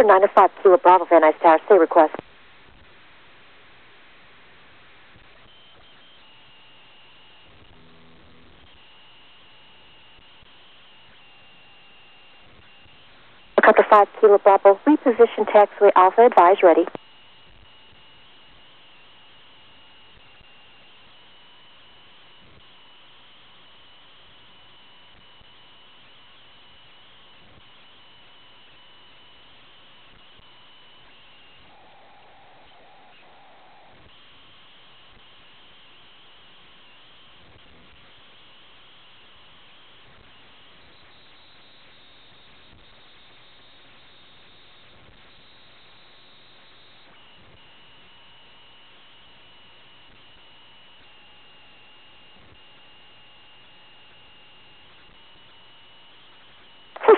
Helicopter 905 Kilo Bravo Van Nuys Tower, say request. Helicopter 5 Kilo Bravo, reposition taxiway Alpha, advise ready.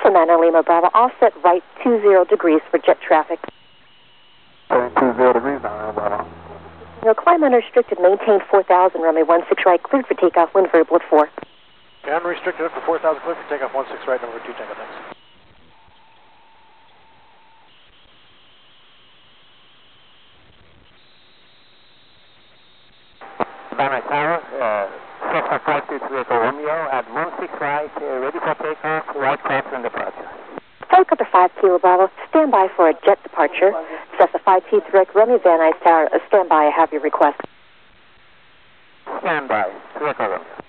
Cessna 9 Lima Bravo, offset right 20 degrees for jet traffic. Turn 20 degrees now, Bravo. No climb unrestricted, maintain 4000, runway 16 right, cleared for takeoff, wind variable at 4. Okay, unrestricted for 4,000, clear for takeoff, 16 right, number 2 Tango, thanks. Van Tower, uh, Cessna 523 Echo Romeo at 16 right, uh, ready for takeoff, right cross and departure. Helicopter 5 Kilo Bravo, stand by for a jet departure. Cessna 5 T Rick, Romeo Van Nuys Tower, uh, stand by, I have your request. Stand by, to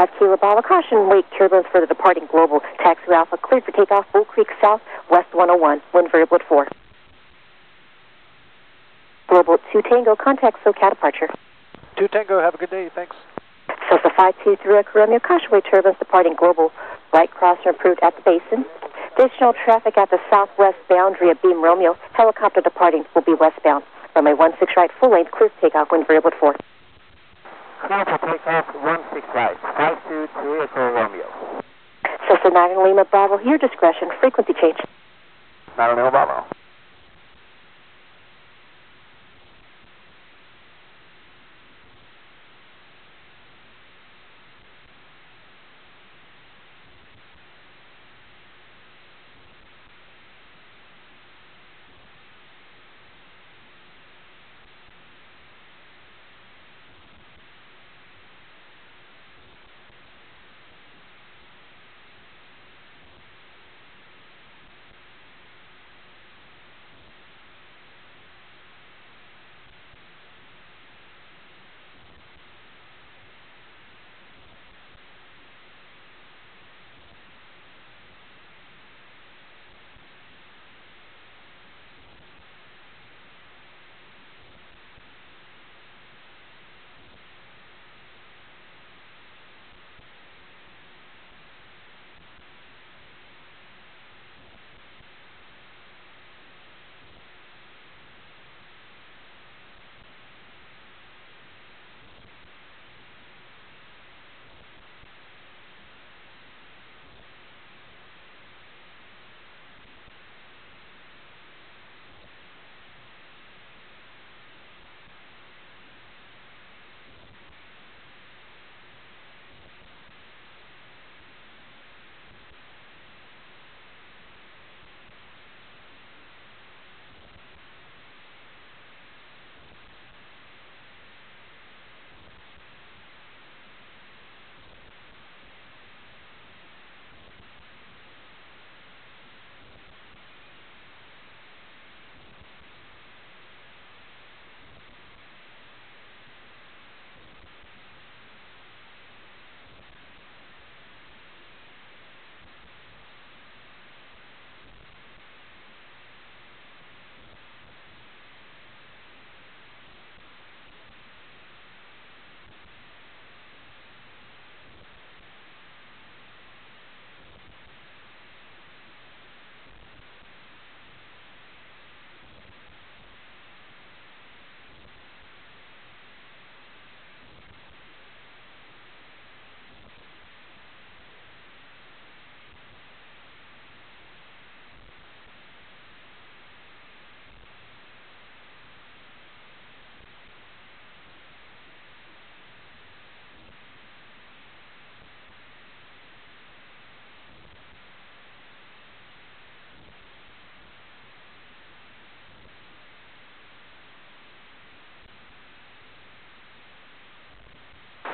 Uh, Echo Romeo. Helicopter 5 Kilo Bravo, caution, wake turbulence for the departing global. Taxi Alpha, cleared for takeoff, Bull Creek South, West 101, wind variable at 4. Global 2 Tango, contact SoCal departure. 2 Tango, have a good day, thanks. Cessna 523 Echo Romeo, caution, wake turbulence departing global. Right crosser approved at the basin. Additional traffic at the southwest boundary of Beam Romeo. Helicopter departing will be westbound. Runway 16 right, full length, clear takeoff, wind variable at 4. Clear for takeoff, 16 right, 523 Echo Romeo. Cessna 9 Lima Bravo, your discretion, frequency change. Not a Bravo.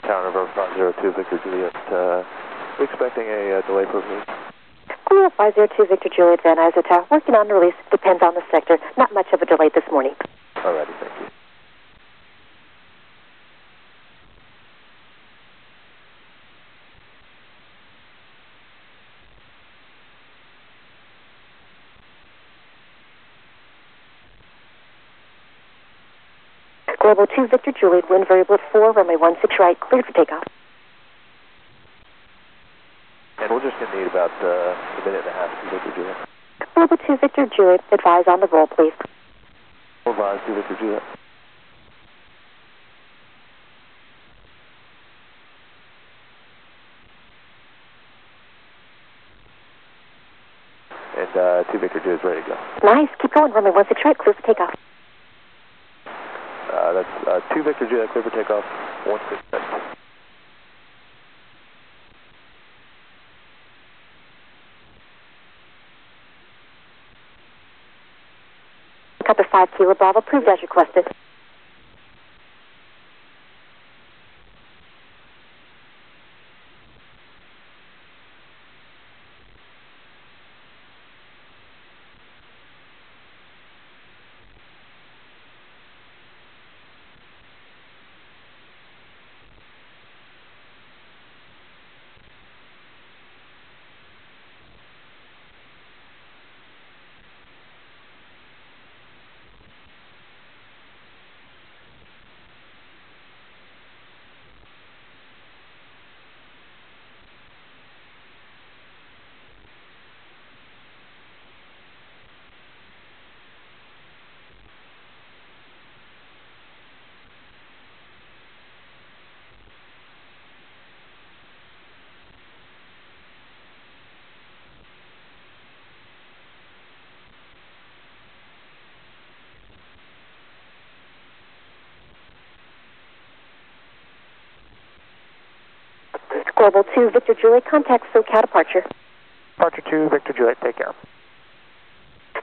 Tower November 502 Victor Juliet. Uh, expecting a uh, delay for me. Cool 502 Victor Juliet Van Nuys Tower. Working on the release. Depends on the sector. Not much of a delay this morning. Alrighty, thank you. Global 2 Victor Juliet, wind variable at 4, runway 16 right, cleared for takeoff. And we're just going to need about uh, a minute and a half to Victor Juliet. Global 2 Victor Juliet, advise on the roll, please. Advise to Victor Juliet. And uh, 2 Victor Juliet is ready to go. Nice. Keep going, runway 16 right, clear for takeoff. Uh, that's uh, 2 Victor Juliet, clear for takeoff, 1 6 Copter 5 Kilo Bravo, approved as requested. Global 2 Victor Juliet, contact SoCal departure. Departure 2 Victor Juliet, take care.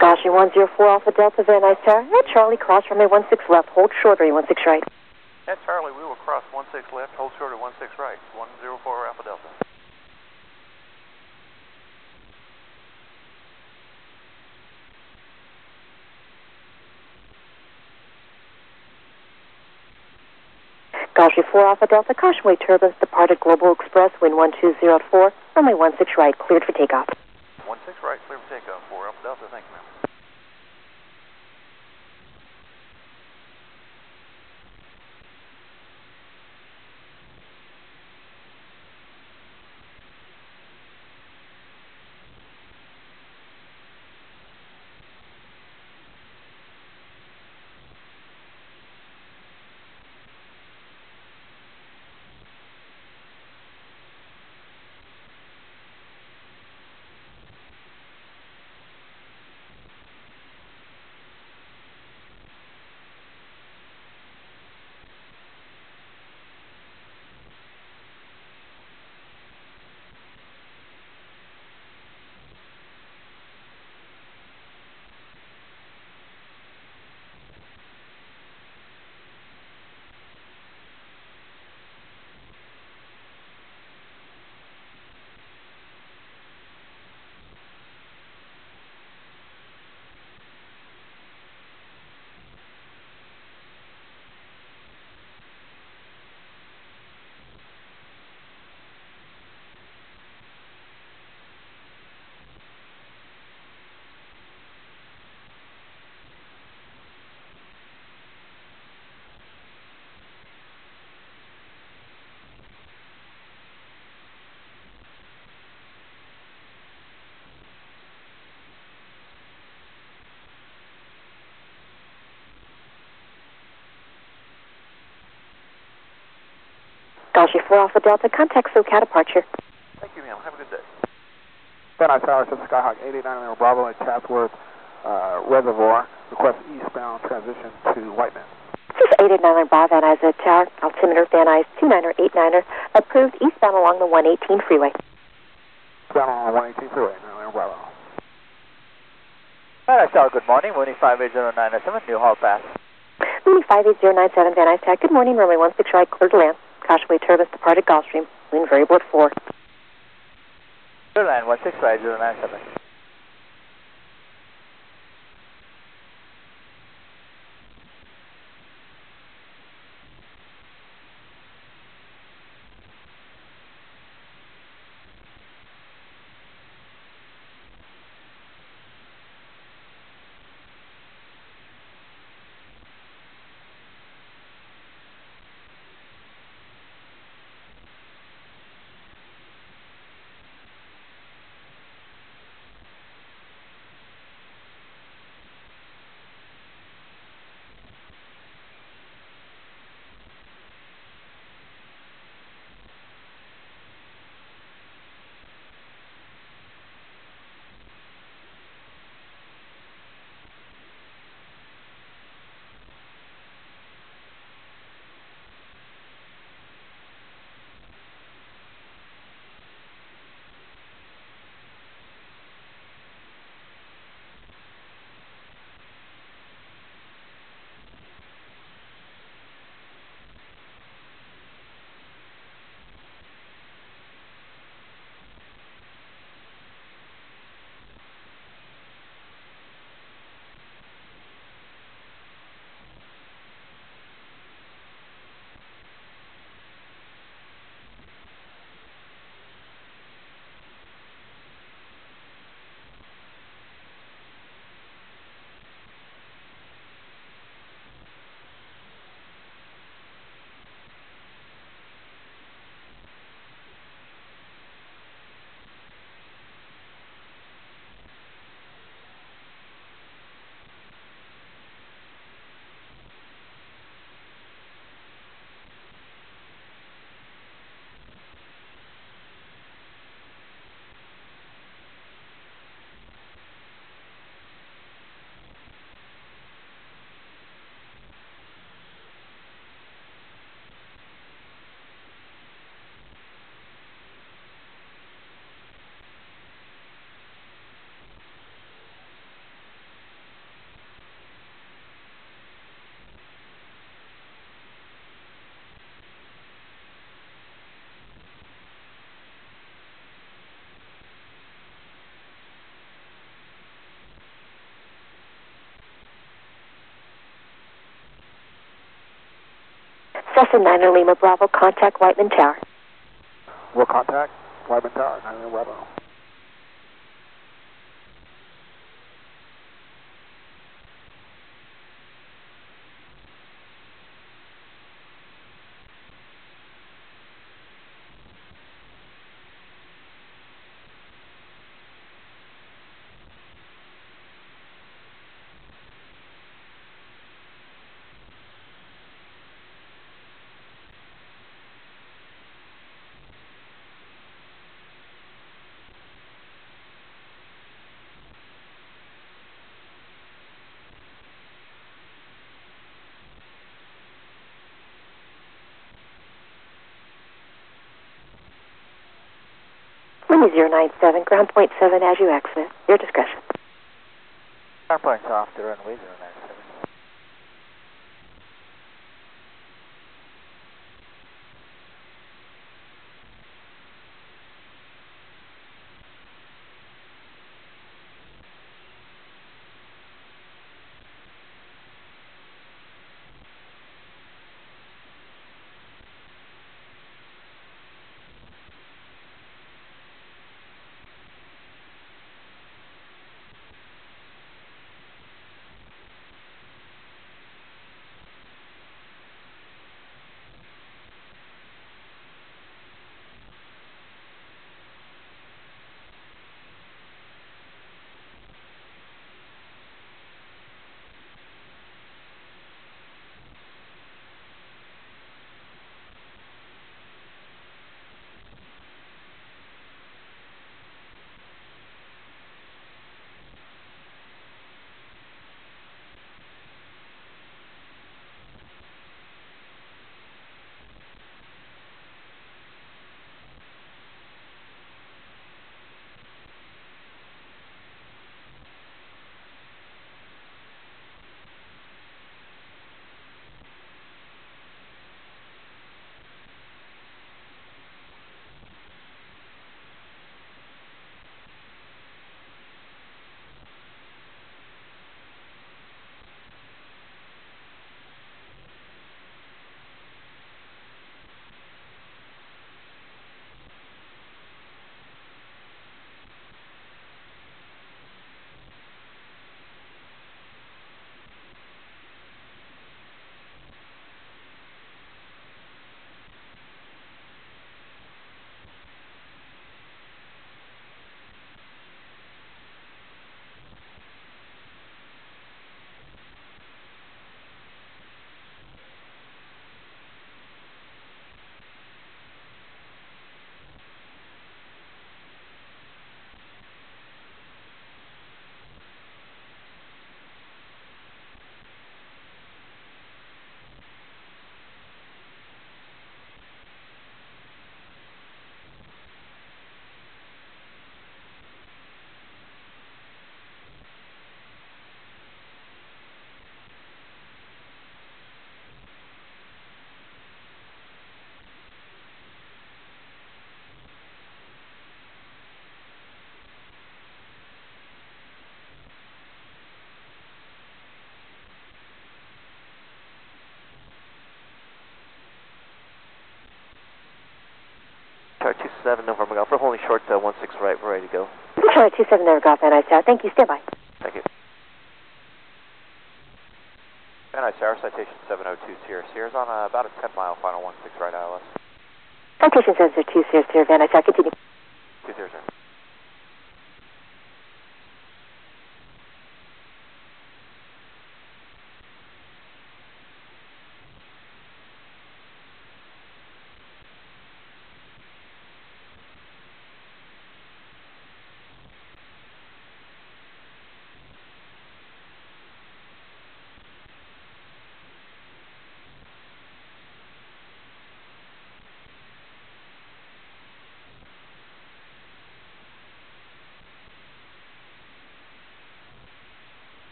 Gaussian 104 Alpha Delta Van Nuys Tower, at Charlie, cross runway 16 left, hold short, runway 16 right. At Charlie, we will cross 16 left, hold short at 16 right, 104 Alpha Delta. 4 Alpha Delta, caution wake turbulence, departed Global Express, wind 12004, runway 16 right, cleared for takeoff. 16 right, clear for takeoff, 4 Alpha Delta, thank you, ma'am. Gaussian 4 Alpha Delta, contact SoCal departure. Thank you, ma'am. Have a good day. Van Nuys Tower, is Skyhawk 889 Bravo at Chatsworth uh, Reservoir. Request eastbound transition to Whiteman. This is 889 Bravo, Van Nuys Tower, altimeter Van Nuys 29er 89er, approved eastbound along the 118 freeway. Down on the 118 freeway, 9 Bravo. Van Nuys Tower, good morning. Mooney 58097, Newhall Pass. Mooney 58097 Van Nuys Tower, good morning, runway 16 right, clear to land. Koshway Turbines departed Gulfstream. Wind variable at 4. Airline 16597. Cessna 9 Lima Bravo, contact Whiteman Tower. We'll contact Whiteman Tower, 9 Lima Bravo. Wind 097, ground point 7 as you exit. Your discretion. Ground point's off the runway 097. 27 November Golf. We're holding short uh, 16 right. We're ready to go. Charlie 27 there, Golf Van Tower. Thank you. Stand by. Thank you. Van Nuys Tower, citation 702 Sierra. Sierra's on uh, about a 10 mile final 16 right ILS. Citation sensor 2 Sierra Sierra Van Nuys Tower. Continue. 200.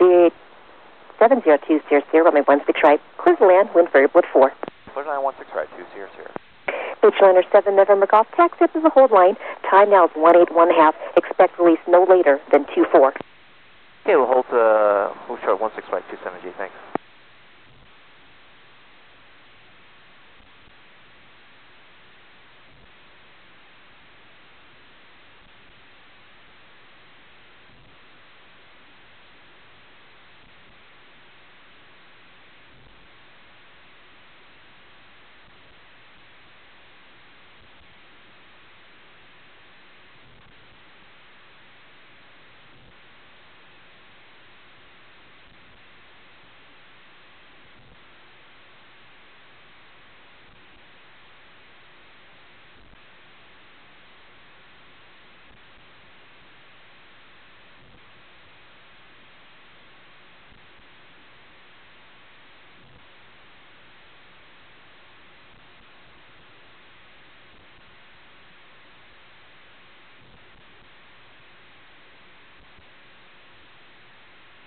Citation Z 702 Sierra Sierra, runway 16 right. Clear to land, wind variable at 4. Clear 916 right, 2 Sierra Sierra. Beachliner 7 November Golf. Taxi up is a hold line. Time now is 181 half. Expect release no later than 2-4. Okay, we'll hold, uh, hold short 16 right, 27G. Thanks.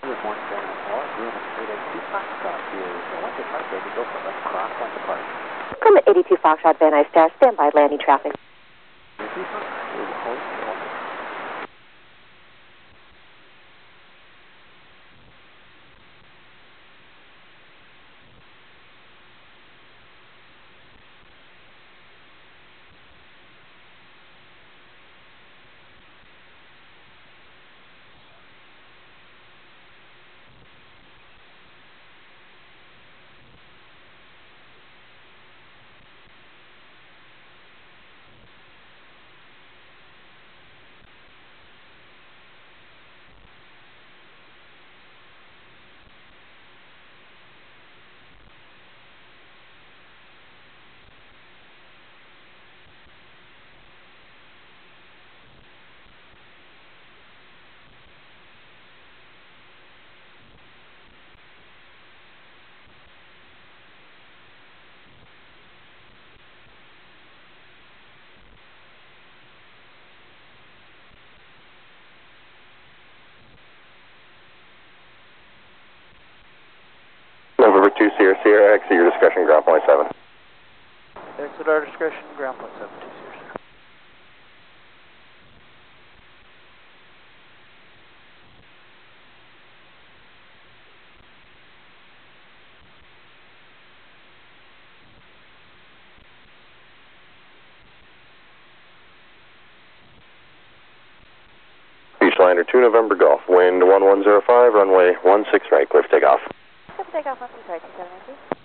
Here's one standing on four. Room 882 Foxtrot is electric right ready to go for left cross on departure. Come at 82 Van Nuys Tower. Stand by landing traffic. Exit your discretion, ground point 7. Exit our discretion, ground point 7, 2 zero. Lander 2 November Golf, wind 1105, runway 16 right, cliff takeoff. Cliff takeoff, 16 right, 270, please.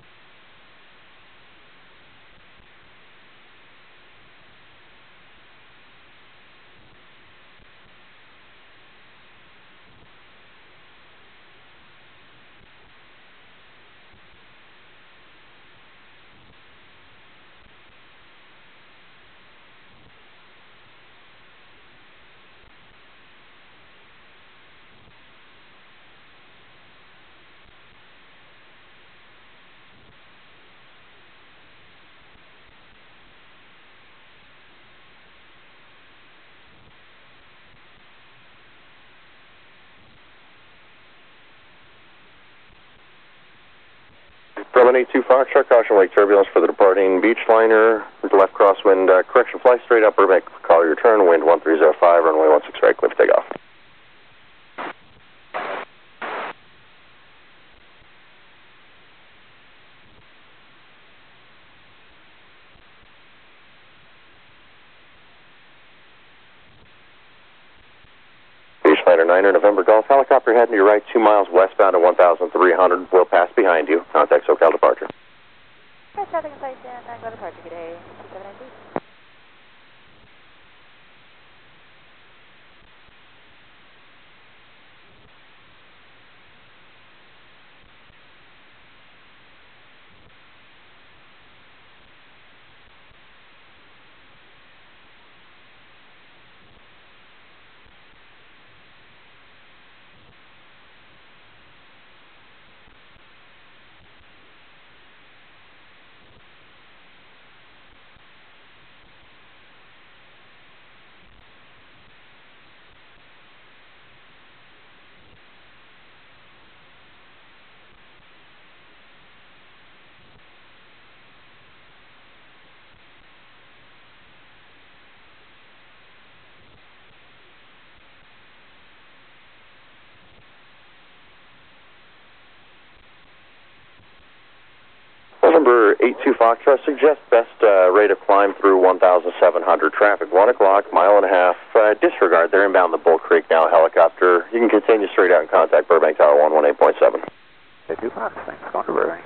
782 Foxtrot, caution wake turbulence for the departing Beachliner, left crosswind, uh, correction, fly straight upper, make call your turn, wind 1305, runway 16 right, for takeoff. Niner November Golf heading to your right, two miles westbound at 1,300. Will pass behind you. Contact SoCal departure. Sight and Angle departure. Good day. 2792. November 82 Foxtrot suggests best uh, rate of climb through 1,700 traffic. 1 o'clock, mile and a half. Uh, disregard, they're inbound the Bull Creek now helicopter. You can continue straight out and contact Burbank Tower 118.7. Hey, two Fox, thanks. Going to Burbank.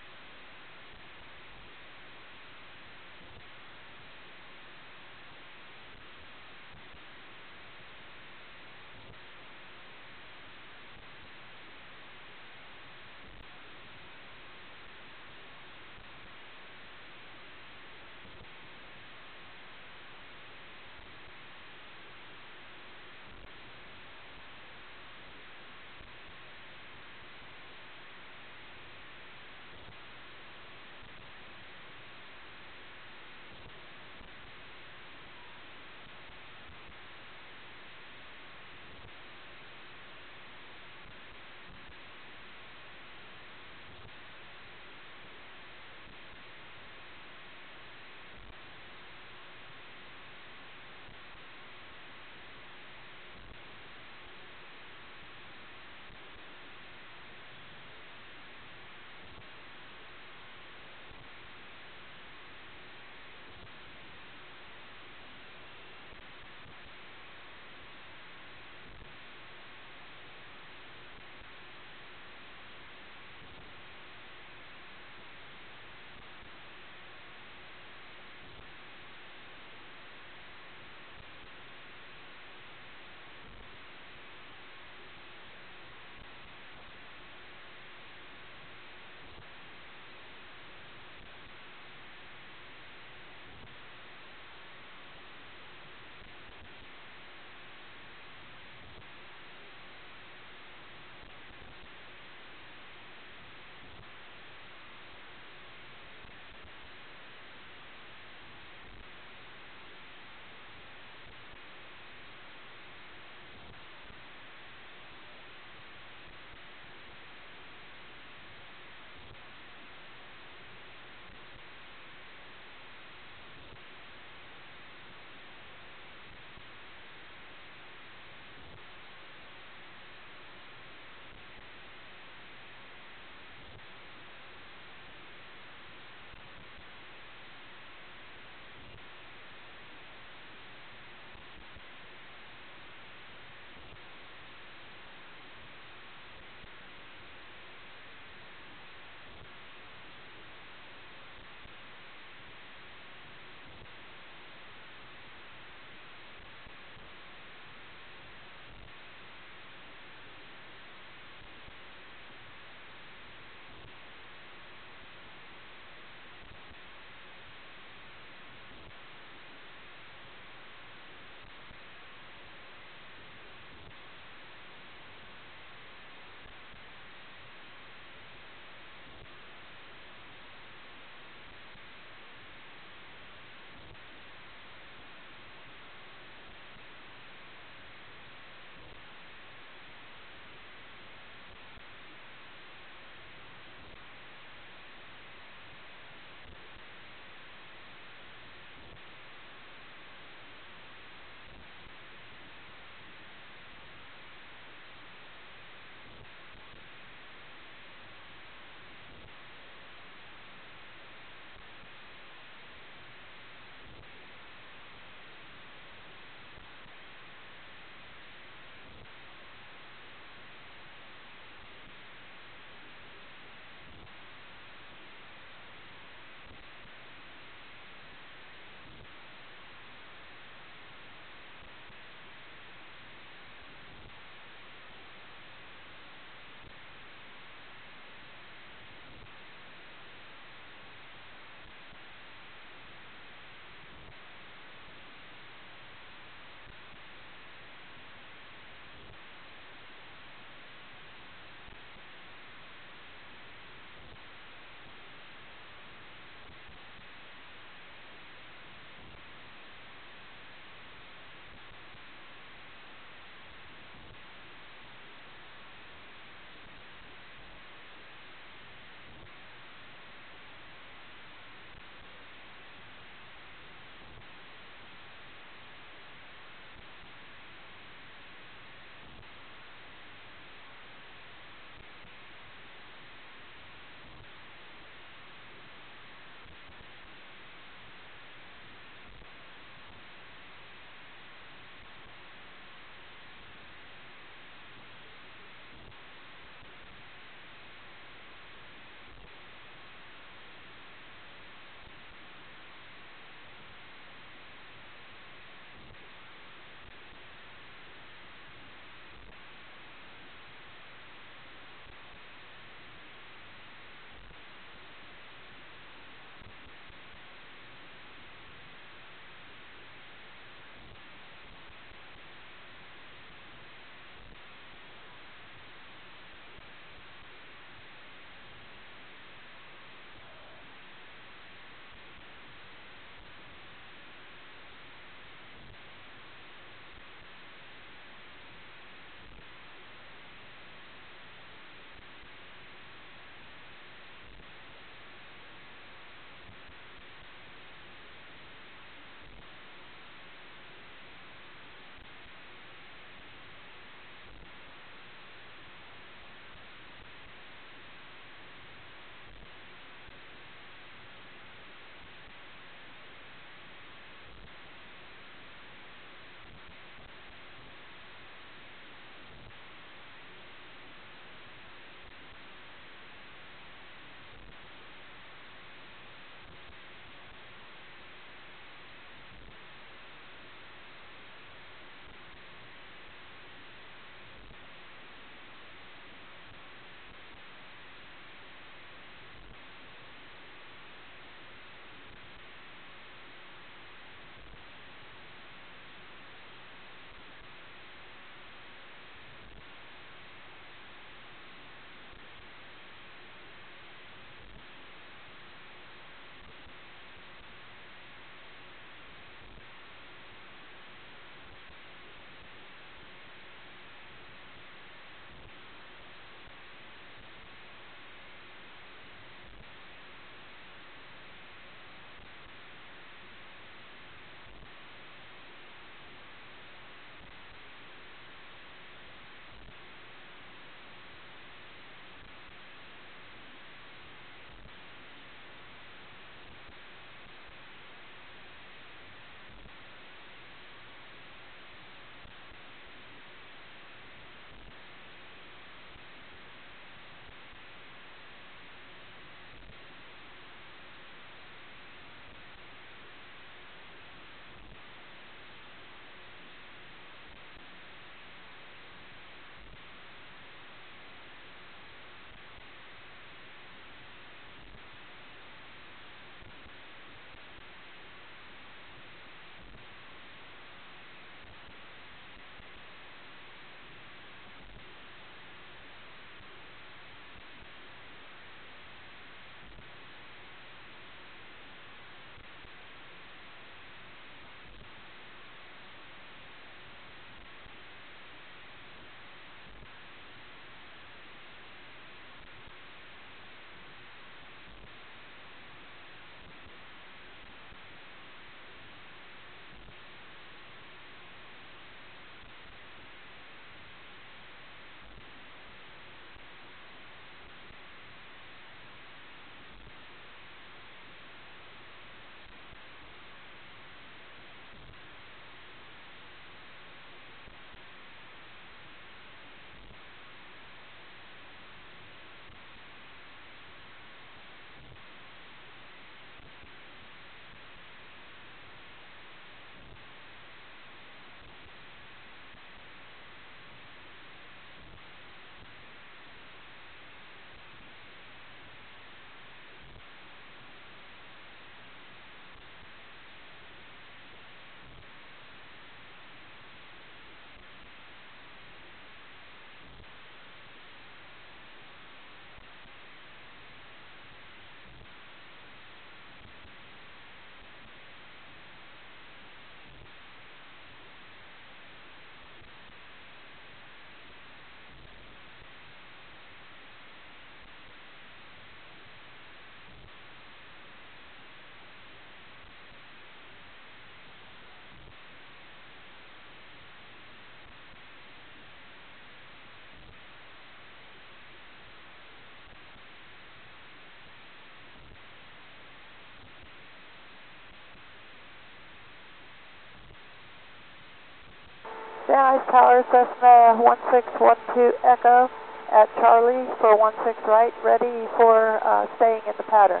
Van Nuys Tower, Cessna 1612 Echo at Charlie for 16 right, ready for uh, staying in the pattern.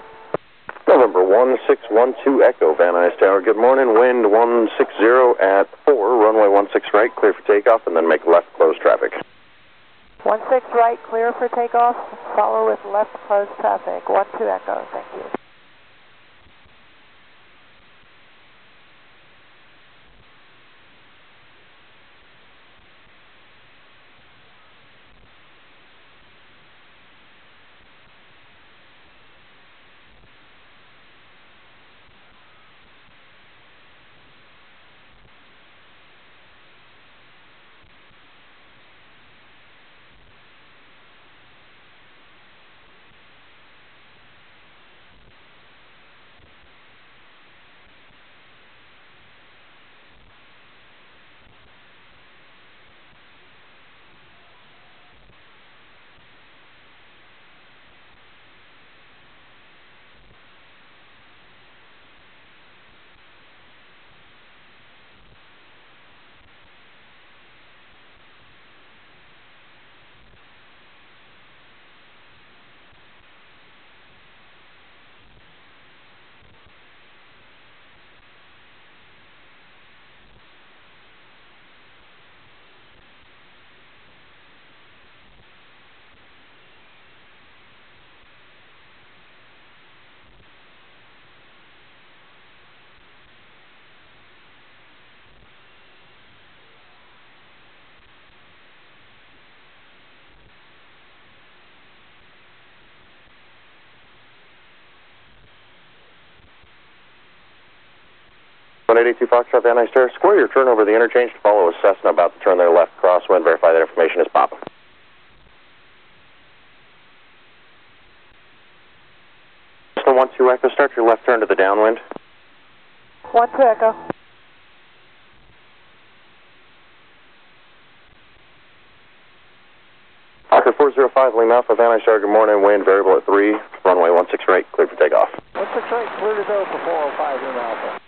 November 1612 Echo, Van Nuys Tower. Good morning. Wind 160 at 4, runway 16 right, clear for takeoff, and then make left close traffic. 16 right, clear for takeoff, follow with left closed traffic. 12 Echo, thank you. One eighty two Foxtrot, Van Nuys Tower. Square your turn over the interchange to follow a Cessna about to turn their left crosswind. Verify that information is Papa. Cessna 12 Echo, start your left turn to the downwind. 12 Echo. Hawker 405, Lima Alpha, Van Nuys Tower. Good morning. Wind variable at 3, runway 16 right, clear for takeoff. 16 right, clear to go for 405 Lima Alpha.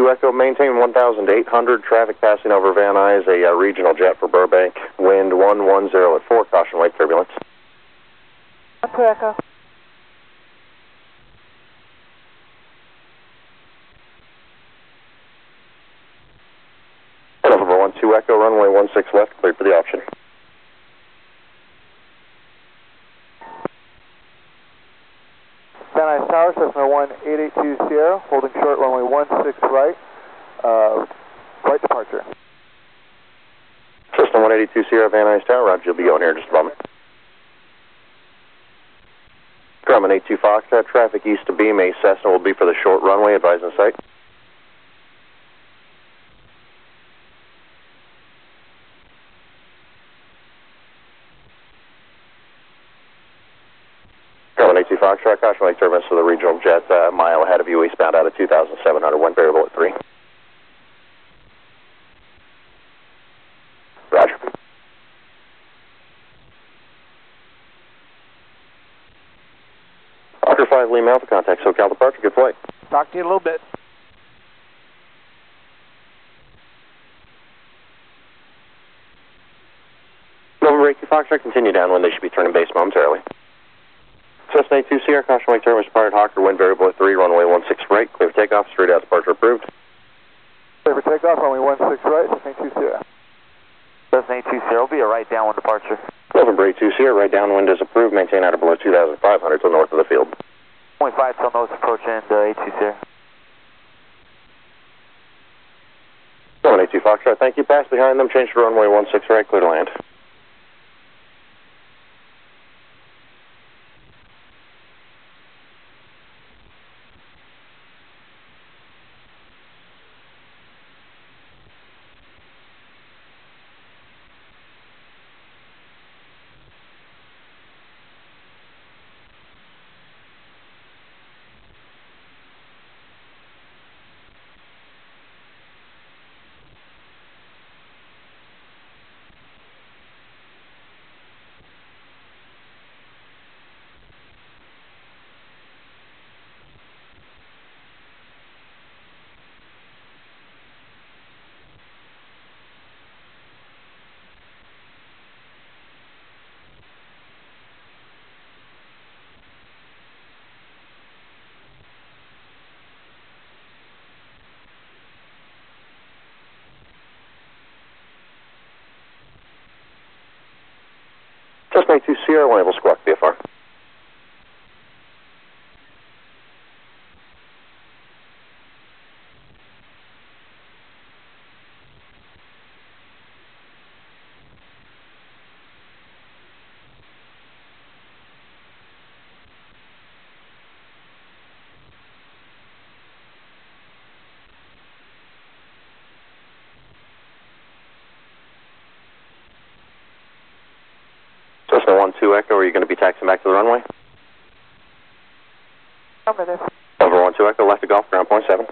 Cessna 12 Echo, maintain 1,800, traffic passing over Van Nuys, a uh, regional jet for Burbank. Wind 110 at 4, caution wake turbulence. 12 Echo. November 12 Echo, runway 16 left, cleared for the option. Van Nuys Tower, Cessna 1882 Sierra, holding short runway 16 right, uh, right departure. Cessna 182 Sierra, Van Nuys Tower, Roger, you'll be going here in just a moment. Grumman 82 Foxtrot, traffic east to Beam, a Cessna will be for the short runway, advise on site. Grumman 82 Foxtrot, caution wake turbulence for the regional jet, uh, mile ahead of you, eastbound out of 2,700, wind variable at 3. Roger. Hawker 5 Lima Alpha contact, SoCal departure, good flight. Talk to you in a little bit. November 82 Foxtrot, continue downwind, they should be turning base momentarily. Cessna 82 Sierra, caution wake turbulence required, Hawker wind variable at 3, runway 16 right, clear for takeoff, straight out departure approved. Clear for takeoff, runway 16 right, Cessna 82 Sierra. Cessna 82 Sierra will be a right downwind departure. November 82 Sierra, right downwind is approved, maintain out of below 2,500 to the north of the field. 0.5 till nose approach and uh, 82 Sierra. 182 Foxtrot, thank you. Pass behind them, change to runway 16 right, clear to land. 2 Sierra, one able squawk VFR. Cessna 1 2 Echo, are you going to be taxiing back to the runway? Affirmative. Over 1 2 Echo, left to golf, ground point 7.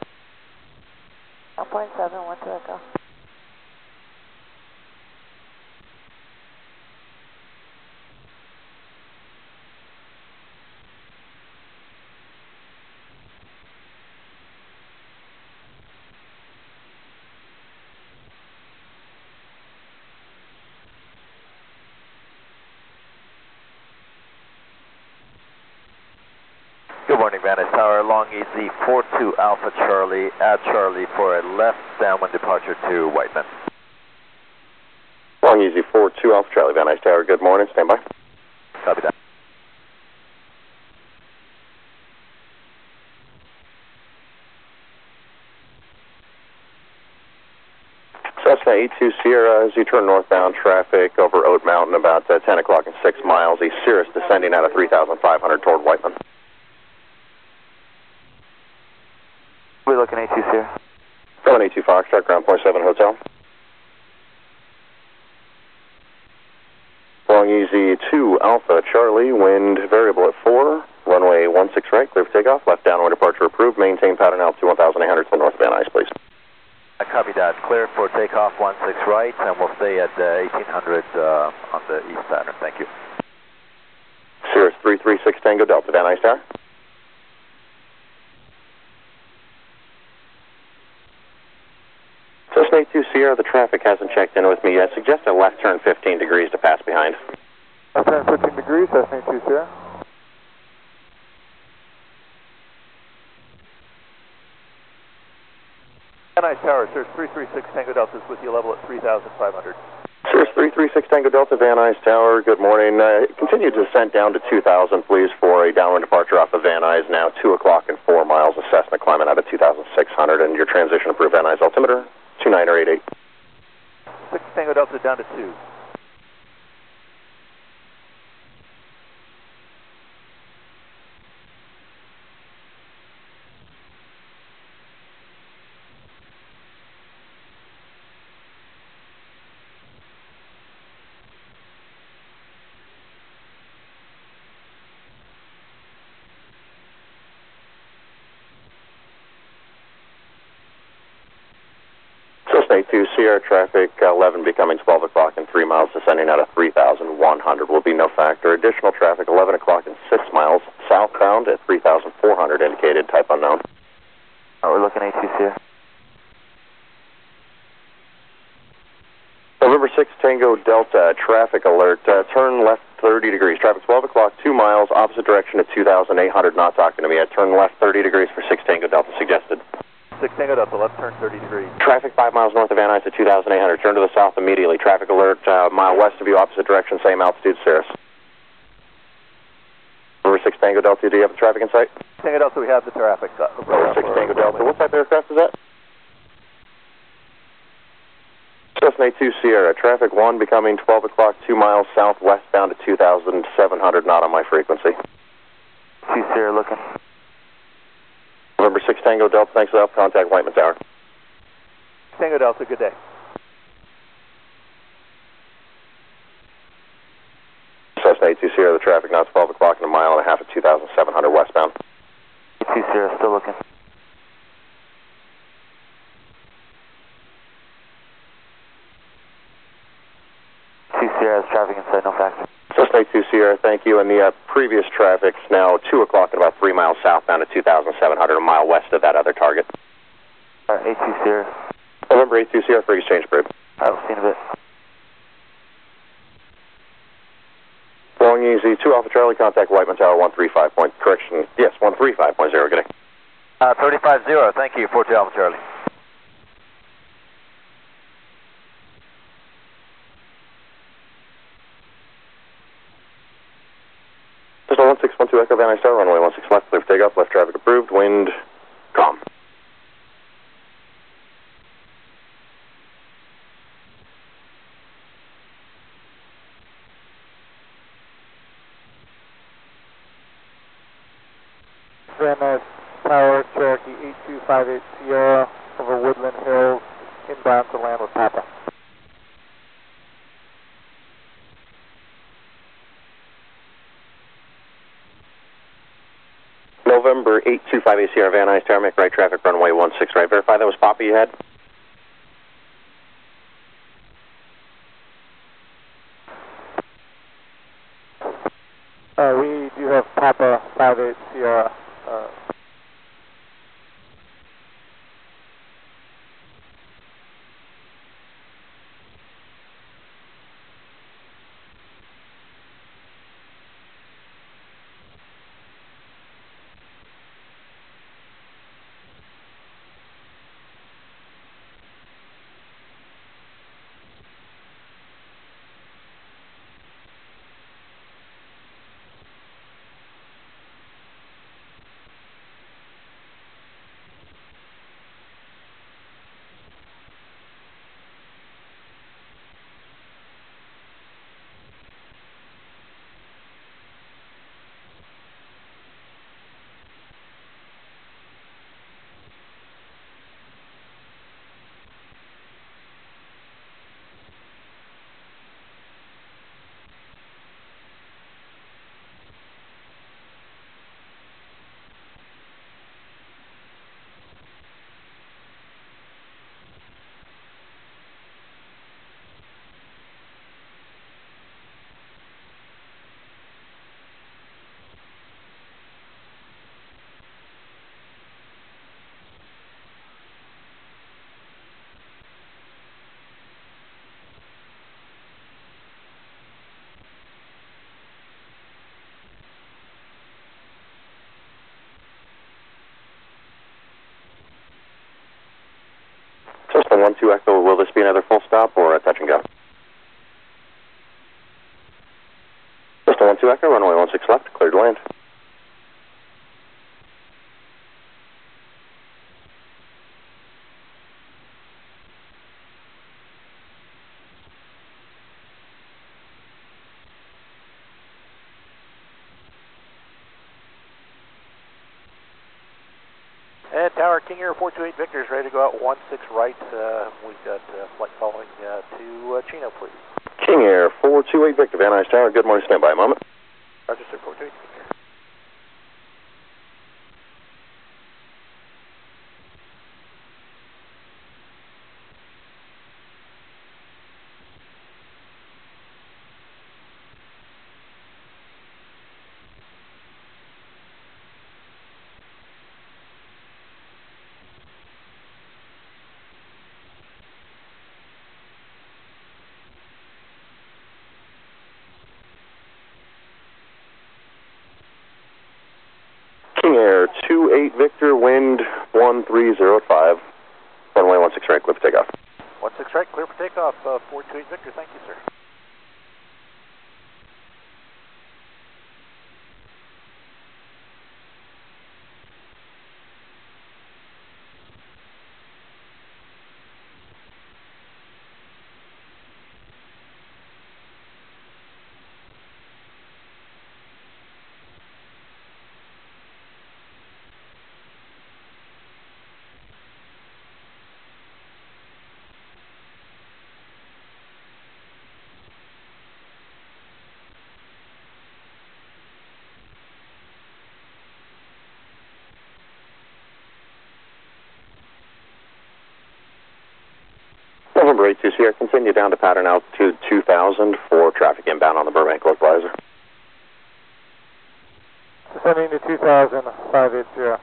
1.7, 1 to Echo. Good morning, Van Nuys Tower. Long-EZ 42 Alpha Charlie at Charlie for a left downwind departure to Whiteman. Long-EZ 4 2 Alpha Charlie, Van Nuys Tower, good morning, stand by. Copy that. Cessna 82 Sierra, as you turn northbound traffic over Oat Mountain about uh, 10 o'clock and 6 miles, a Cirrus descending out of 3,500 toward Whiteman. We're looking at 2 Sierra. Going 82 Foxtrot, ground point 7 hotel. Long-EZ 2 Alpha Charlie, wind variable at 4, runway 16 right, clear for takeoff, left downwind departure approved, maintain pattern altitude 1,800 to the north of Van Nuys, please. I copy that. Clear for takeoff 16 right, and we'll stay at uh, 1800 uh, on the east pattern. Thank you. Cirrus 336 Tango Delta, Van Nuys Tower. Cessna 82 Sierra, the traffic hasn't checked in with me yet. Suggest a left turn 15 degrees to pass behind. Left turn 15 degrees, Cessna 2 Sierra. Van Nuys Tower, Cirrus 336 Tango Delta is with you, level at 3,500. Cirrus 336 Tango Delta, Van Nuys Tower, good morning. Uh, continue descent down to 2,000, please, for a downwind departure off of Van Nuys, now 2 o'clock and 4 miles of Cessna climbing out of 2,600, and your transition approved Van Nuys altimeter, 2988. 6 Tango Delta down to 2. Cessna 2 Sierra traffic, uh, 11 becoming 12 o'clock and 3 miles, descending out of 3,100 will be no factor. Additional traffic, 11 o'clock and 6 miles, southbound at 3,400 indicated, type unknown. Oh, we're looking at 2 Sierra. November 6 Tango Delta, traffic alert, uh, turn left 30 degrees, traffic 12 o'clock, 2 miles, opposite direction at 2,800, not talking to me, at turn left 30 degrees for 6 Tango Delta suggested. 6 Tango Delta, left turn 30 degrees. Traffic 5 miles north of Van Nuys at 2,800, turn to the south immediately, traffic alert, uh, mile west of you, opposite direction, same altitude, Cirrus. November 6 Tango Delta, do you have the traffic in sight? Tango Delta, we have the traffic. Uh, November 6 Tango Delta, what type of aircraft is that? Cessna 2 Sierra, traffic 1 becoming 12 o'clock, 2 miles southwestbound to 2,700, not on my frequency. 2 Sierra looking. November 6 Tango Delta, thanks for the help, contact Whiteman Tower. Tango Delta, good day. Cessna 2 Sierra, the traffic now 12 o'clock and a mile and a half at 2,700 westbound. 2 Sierra still looking. Two Sierra has traffic inside, no factor. Cessna 2 Sierra, thank you. And the uh, previous traffic's now 2 o'clock and about 3 miles southbound at 2,700, a mile west of that other target. Alright, A2 Sierra. November 8 2 Sierra for exchange grid. Alright, we'll see in a bit. Long-EZ 2 Alpha Charlie, contact Whiteman Tower 135 point, correction, yes, 135.0, good day. Uh, 35-0, thank you, 42 Alpha Charlie. 1612 Echo Van Star, runway 16 left, clear for takeoff, left traffic approved, wind calm. Nuys Tower, Cherokee 8258 Sierra over Woodland Hills, inbound to land with Papa. November 8258 Sierra Van Nuys make right traffic, runway 16 right. Verify that was Poppy you had? 112 Echo, will this be another full stop or a touch and go? Mister one two Echo, runway one six left, cleared land. November 82 Sierra, continue down to pattern altitude 2000 for traffic inbound on the Burbank localizer. descending to 2000, 580.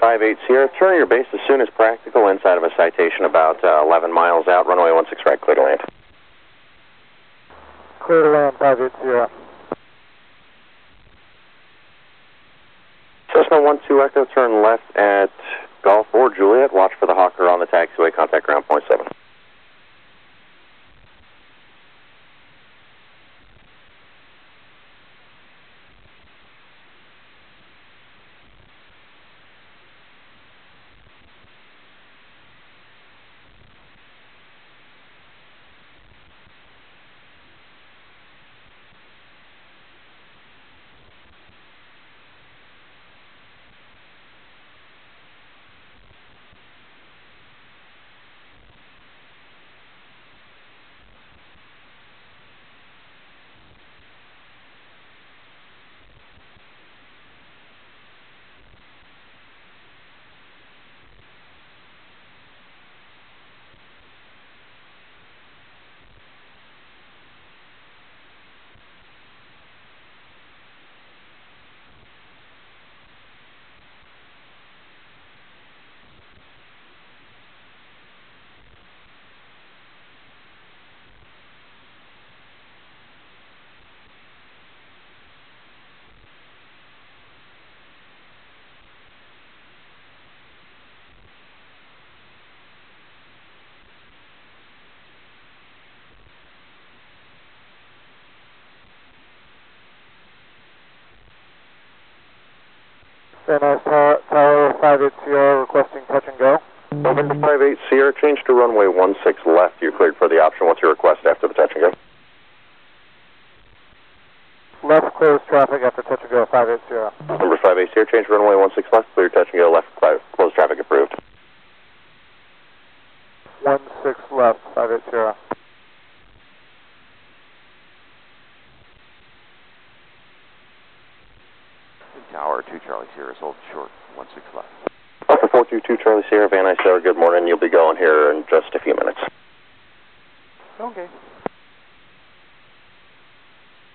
580 here. Turn your base as soon as practical inside of a citation about uh, 11 miles out. Runway 16 right, clear to land. Clear to land, 580 Sierra. Cessna 12 Echo, turn left at Golf or Juliet. Watch for the Hawker on the taxiway. Contact ground point 7. 16 left, 580. Tower 2 Charlie Sierra is holding short, 16 left. Alpha 422 Charlie Sierra, Van Nuys Tower, good morning. You'll be going here in just a few minutes. Okay.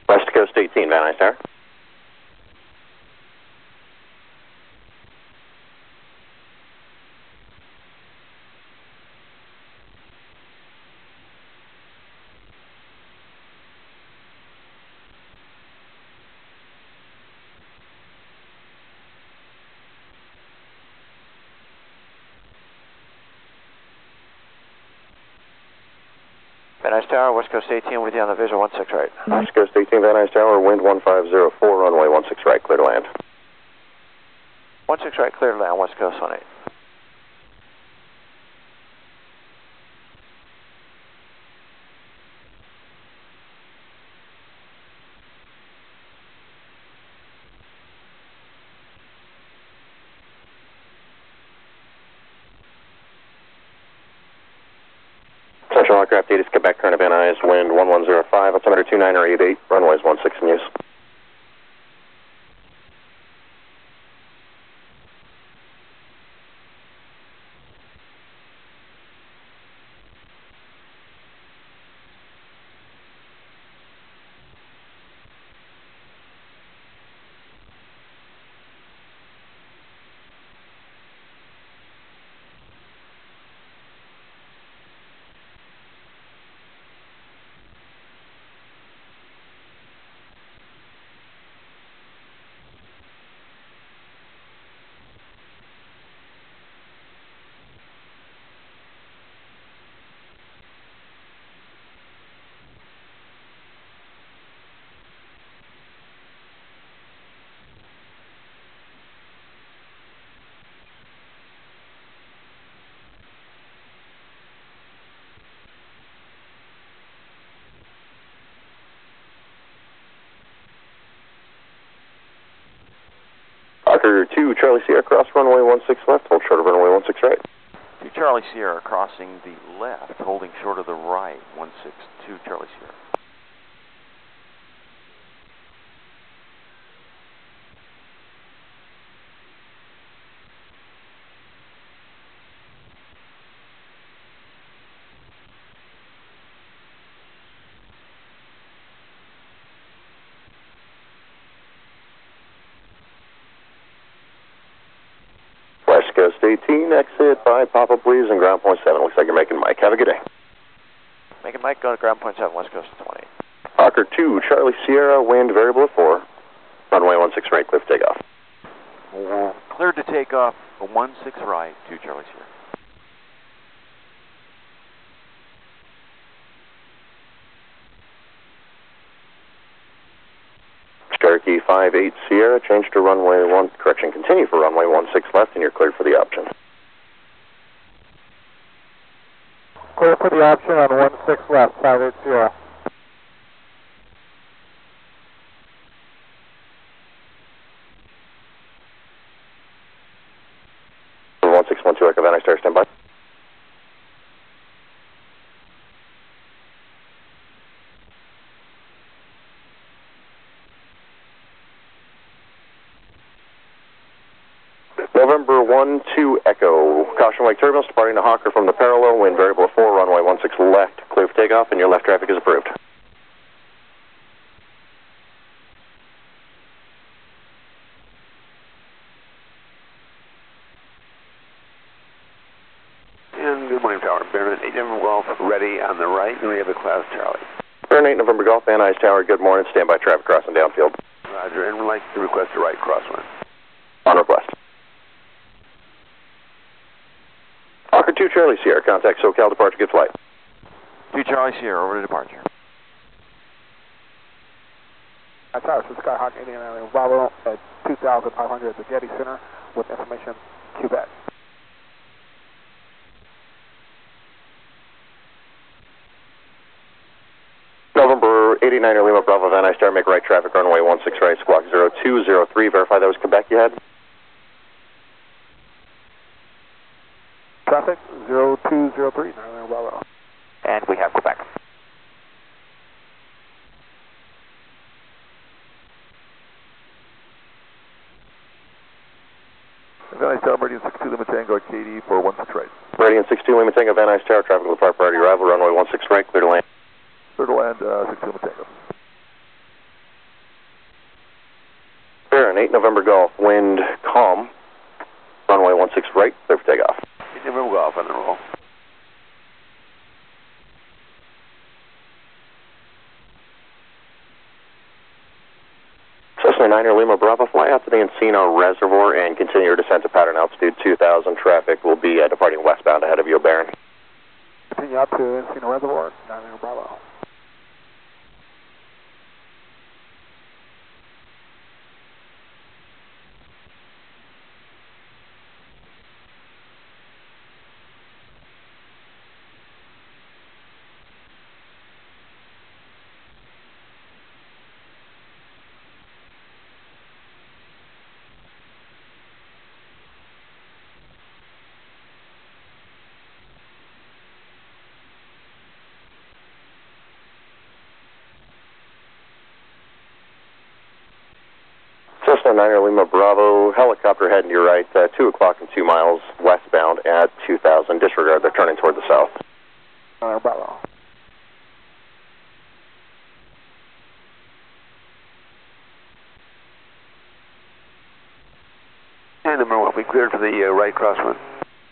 West Coast 18, Van Nuys Tower. Van Nuys Tower, West Coast 18 with you on the visual, 16 right. West Coast 18, Van Nuys Tower, wind 1504, runway 16 right, clear to land. 16 right, clear to land, West Coast 18. Central aircraft data is Quebec, current Van Nuys, wind 1105, altimeter 29 or 88, runways 16 in use. Hawker 2, Charlie Sierra, cross runway 16 left, hold short of runway 16 right. 2 Charlie Sierra crossing the left, holding short of the right, 162 Charlie Sierra. 5, Papa Please, and Ground Point 7. Looks like you're making Mike. Have a good day. Making Mike, go to Ground Point 7, West Coast 20. Hawker 2, Charlie Sierra, wind variable 4. Runway 16 right, cliff takeoff. Mm-hmm. Cleared to take off, 16 right to Charlie Sierra. Cherokee 58 Sierra, change to runway 1, correction, continue for runway 16 left, and you're cleared for the option. Clear for the option on one six left, 580. One six one two Echo Van Star, stand by. 1 2 Echo. Caution wake turbulence departing to Hawker from the parallel, wind variable 4, runway 16 left, clear for takeoff, and your left traffic is approved. And good morning, Tower. Baron 8 November Golf, ready on the right, and we have a Class Charlie. Baron 8 November Golf, Van Nuys Tower, good morning, Standby traffic crossing downfield. Roger, and we'd like to request a right crosswind. On request. Hawker 2 Charlie Sierra, contact SoCal departure, good flight. 2 Charlie Sierra, over to departure. That's ours, Skyhawk Indian Island Bravo at uh, 2,500 at the Getty Center with information Quebec. November 89 Lima Bravo Van Nuys Tower, make right traffic runway 16 right, squawk 0203, verify that was Quebec you had. Traffic 0203, Island Bravo. And we have Quebec. Van Nuys Tower, Meridian 62 Lima Tango, KD for 16 right. Meridian 62 Lima Tango, Van Nuys Tower, traffic will depart priority arrival, runway 16 right, clear to land. Clear to land, uh, 62 Lima Tango. Baron 8 November Golf, wind calm, runway 16 right, clear for takeoff. 8 November Golf on the roll. Cessna 9 Lima Bravo, fly out to the Encino Reservoir and continue your descent to pattern altitude 2000. Traffic will be uh, departing westbound ahead of you, Baron. Continue up to Encino Reservoir, Island Bravo. Cessna 9 Lima Bravo, helicopter heading to your right, uh, 2 o'clock and 2 miles westbound at 2000. Disregard, they're turning toward the south. Island Bravo. And number one, we cleared for the uh, right crosswind.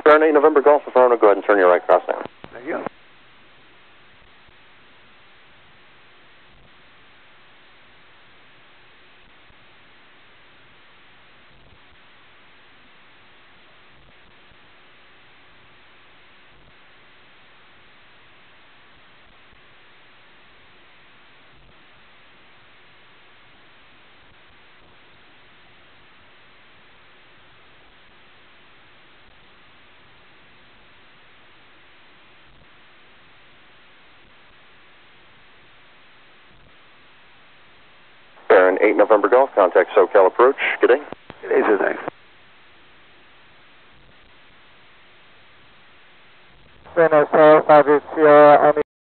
Baron 8 November Golf, if I want to go ahead and turn your right cross